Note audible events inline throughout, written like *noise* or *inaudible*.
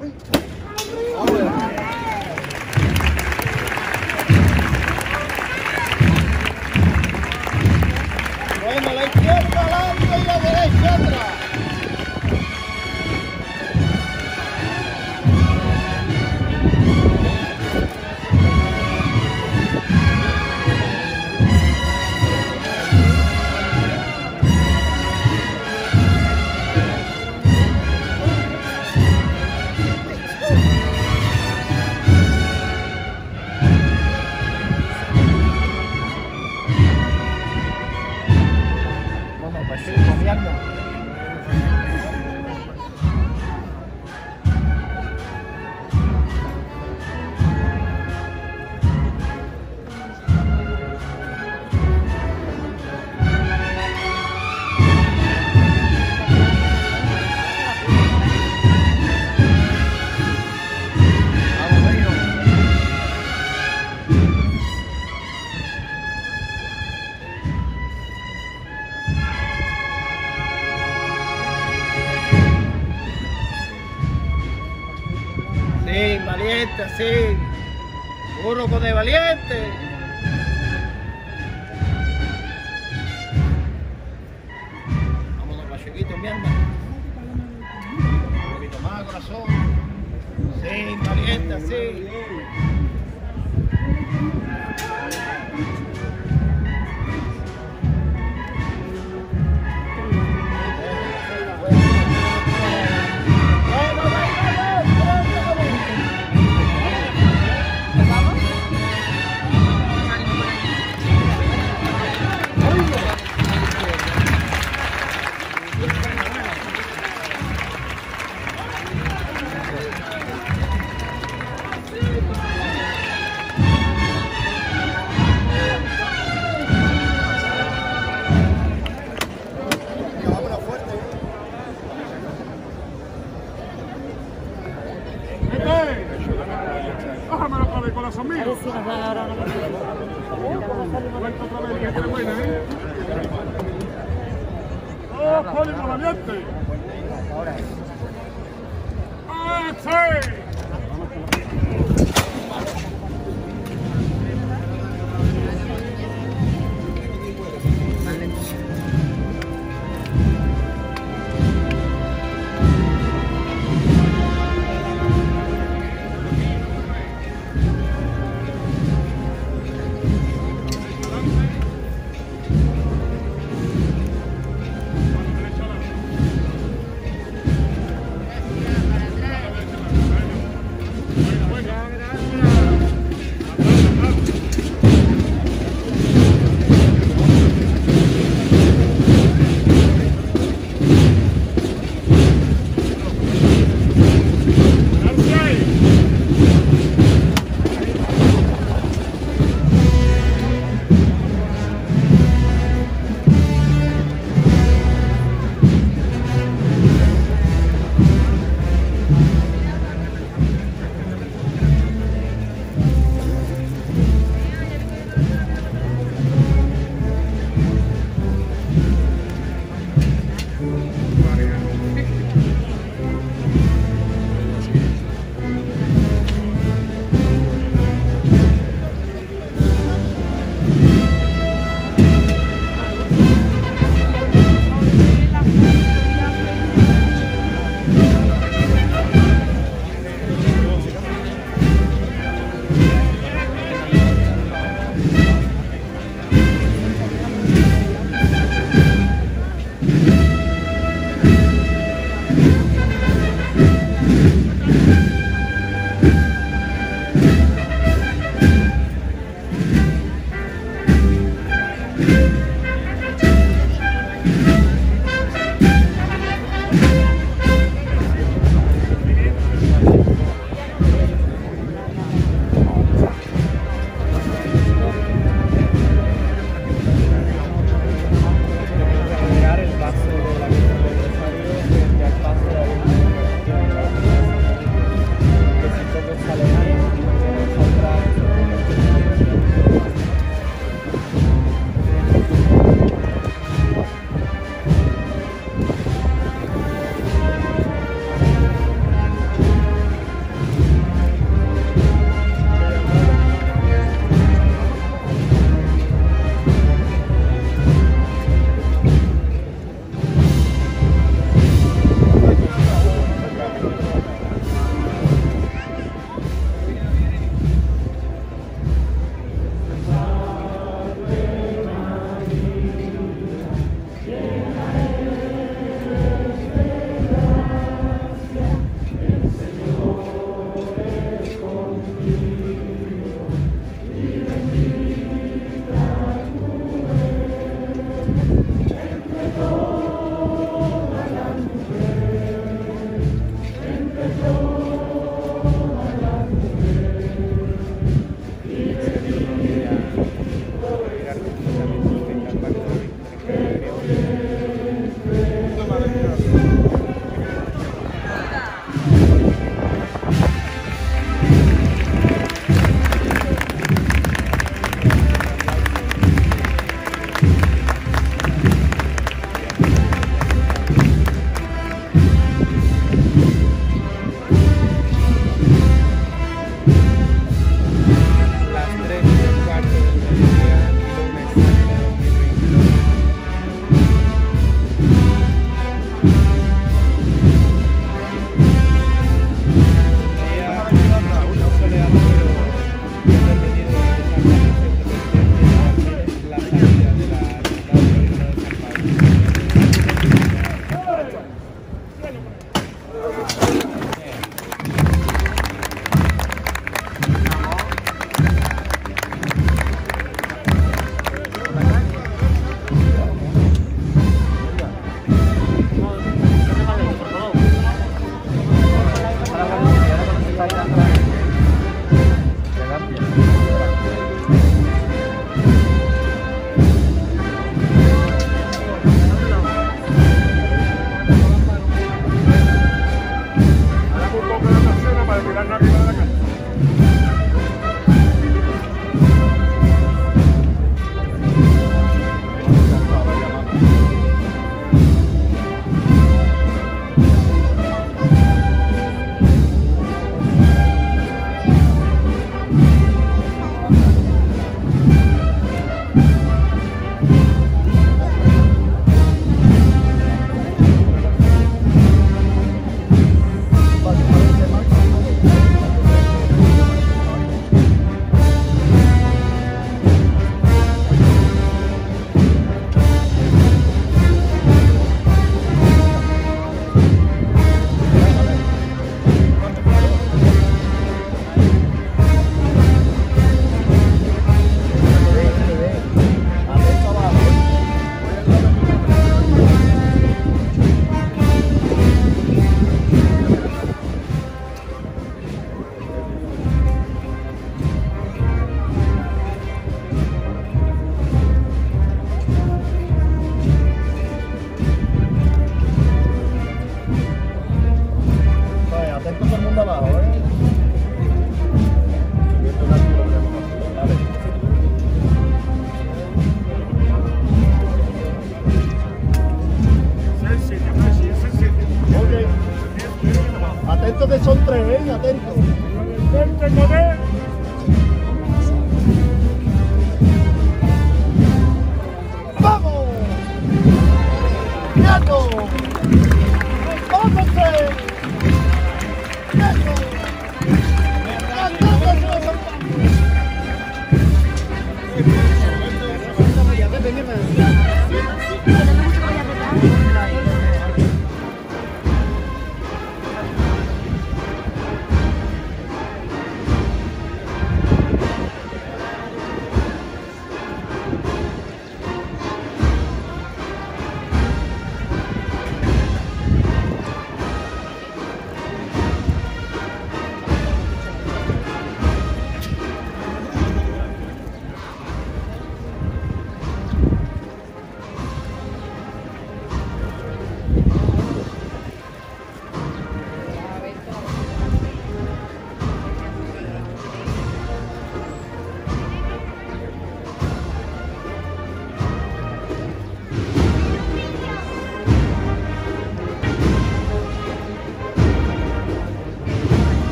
Oh, yeah.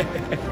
Hehehehe *laughs*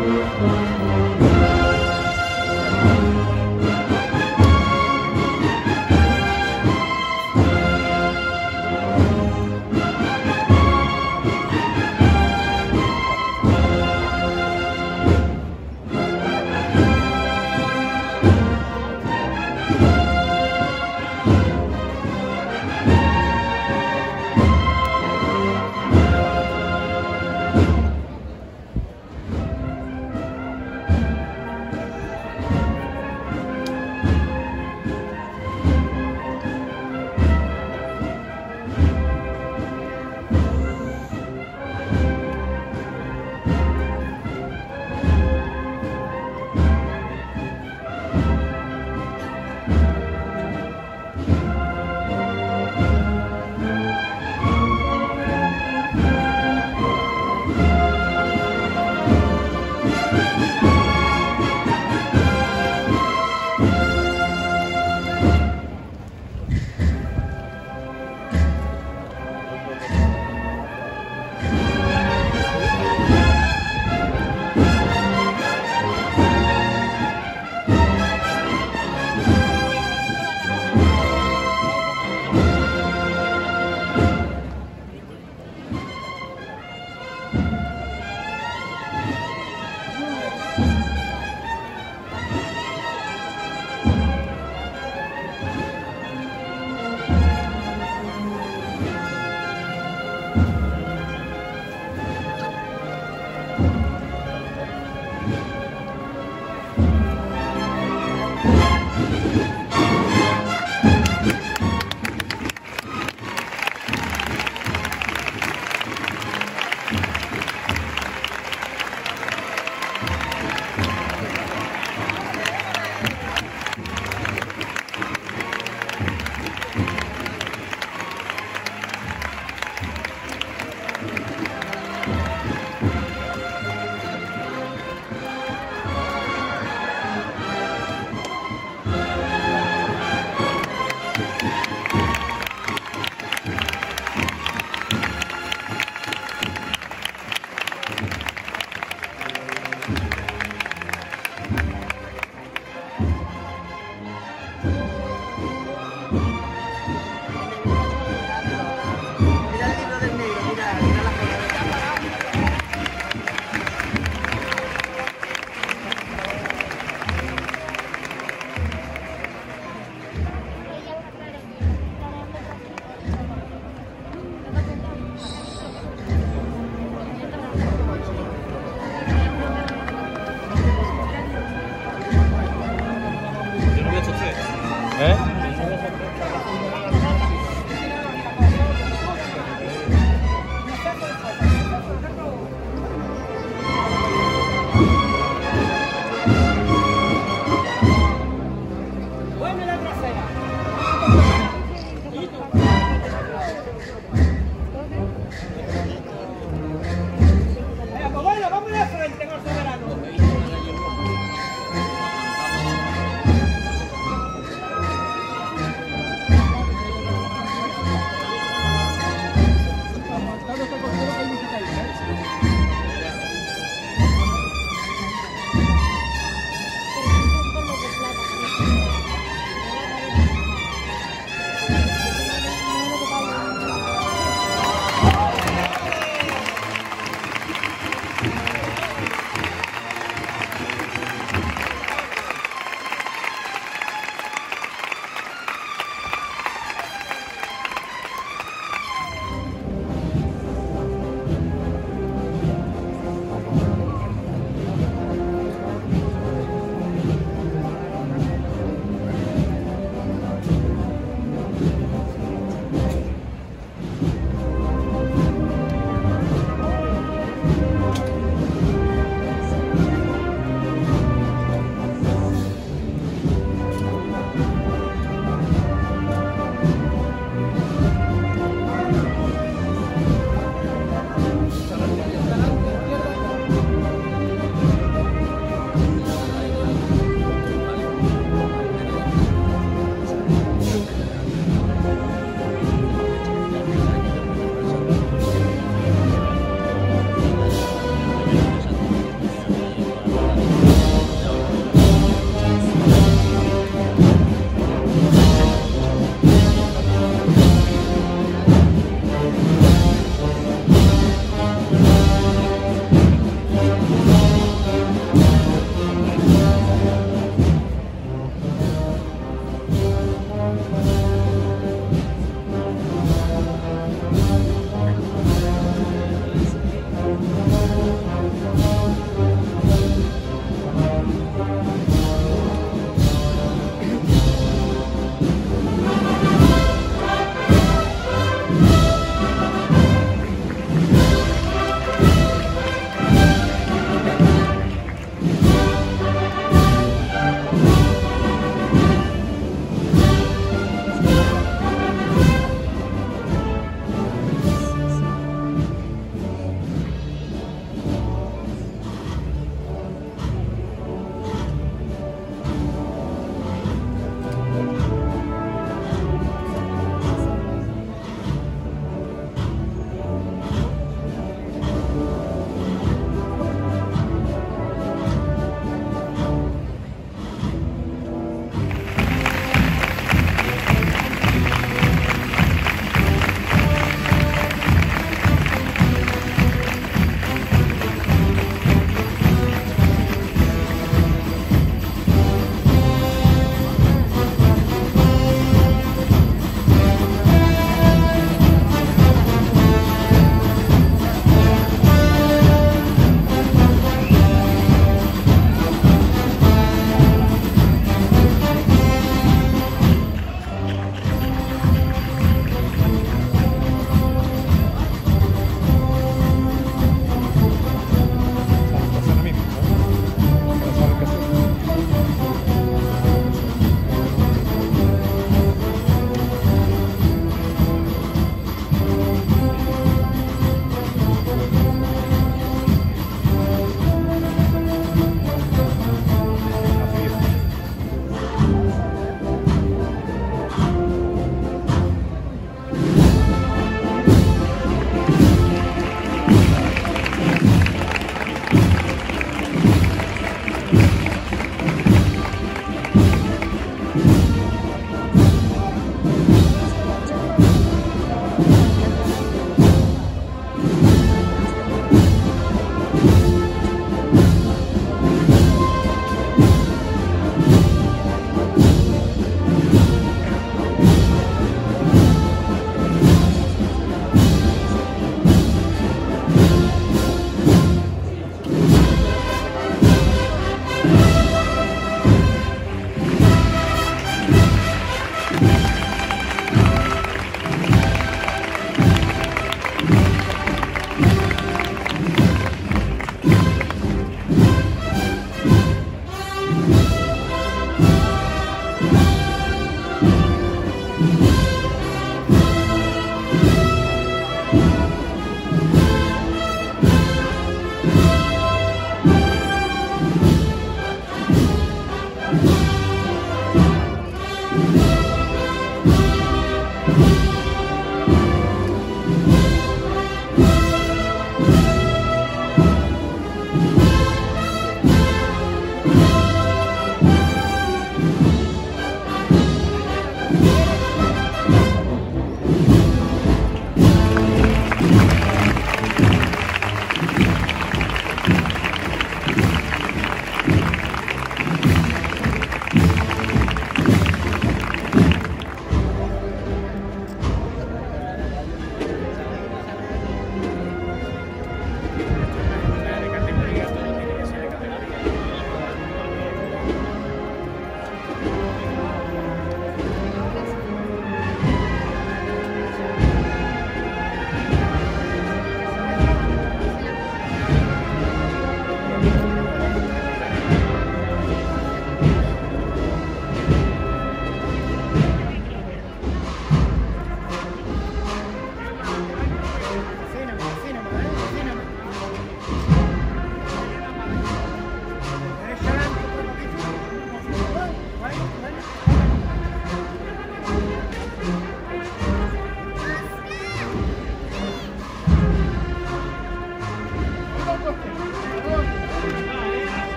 Música